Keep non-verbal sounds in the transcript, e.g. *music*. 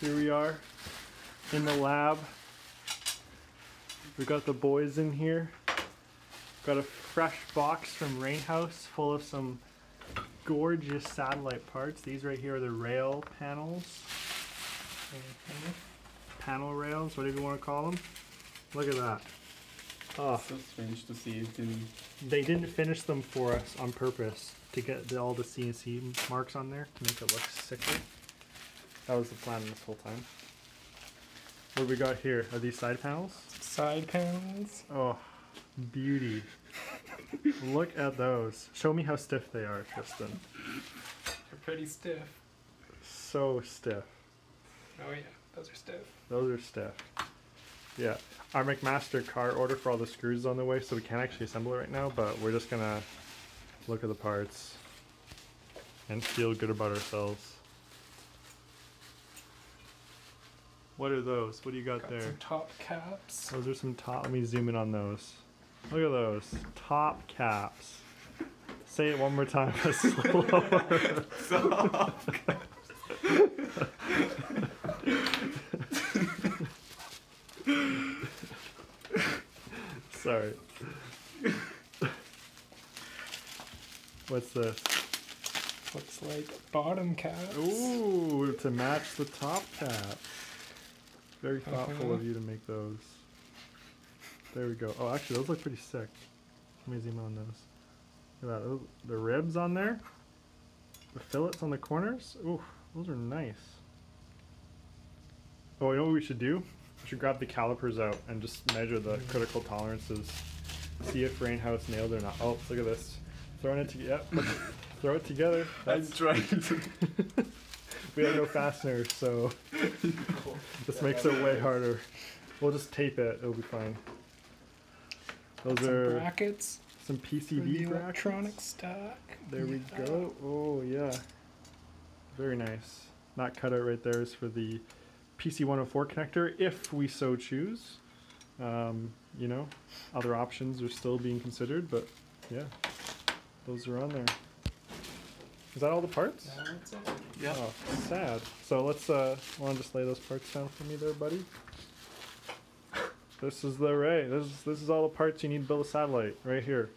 here we are in the lab. We got the boys in here. Got a fresh box from Rainhouse full of some gorgeous satellite parts. These right here are the rail panels. Panel rails, whatever you want to call them. Look at that. Oh, So strange to see it in. they didn't finish them for us on purpose to get the, all the CNC marks on there to make it look sicker. That was the plan this whole time. What do we got here? Are these side panels? Side panels. Oh, beauty. Look at those. Show me how stiff they are, Tristan. They're pretty stiff. So stiff. Oh yeah, those are stiff. Those are stiff. Yeah. Our McMaster-Carr order for all the screws is on the way, so we can't actually assemble it right now, but we're just gonna look at the parts and feel good about ourselves. What are those? What do you got, Got there? top caps. Those are some top. Let me zoom in on those. Look at those top caps. Say it one more time, *laughs* but slower. Sorry. What's this? Looks like bottom caps. Ooh, to match the top cap. Very thoughtful of you to make those. There we go. Oh, actually, those look pretty sick. Let me zoom on those. Look at that. Those, the ribs on there. The fillets on the corners. Ooh, those are nice. Oh, you know what we should do? We should grab the calipers out and just measure the mm. critical tolerances. See if Rainhouse nailed or not. Oh, look at this. Throwing it together. Yep. *laughs* throw it together. I'm That's trying to. *laughs* we have no fasteners, so *laughs* this makes it way harder. We'll just tape it; it'll be fine. Those some are brackets some for the PCB brackets. electronic stack. There we go. Oh yeah, very nice. That cutout right there is for the PC104 connector, if we so choose. Um, you know, other options are still being considered, but yeah, those are on there. Is that all the parts? Yeah, that's it. Yeah. Oh, sad. So let's uh wanna just lay those parts down for me there, buddy? This is the array. This is this is all the parts you need to build a satellite right here.